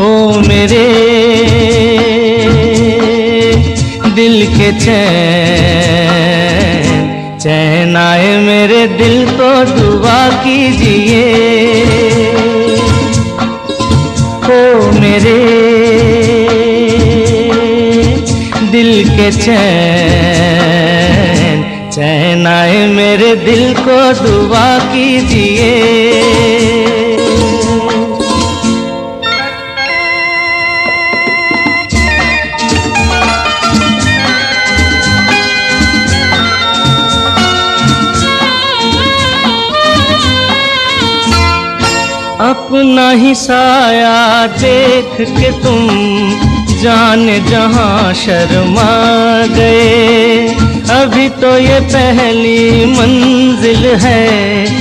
ओ मेरे दिल के चैन। चैन आए मेरे दिल को दुआ कीजिए। ओ मेरे दिल के चैन। चैन आए मेरे दिल को दुआ कीजिए। अपना ही साया देख के तुम जान जहाँ शर्मा गए। अभी तो ये पहली मंजिल है।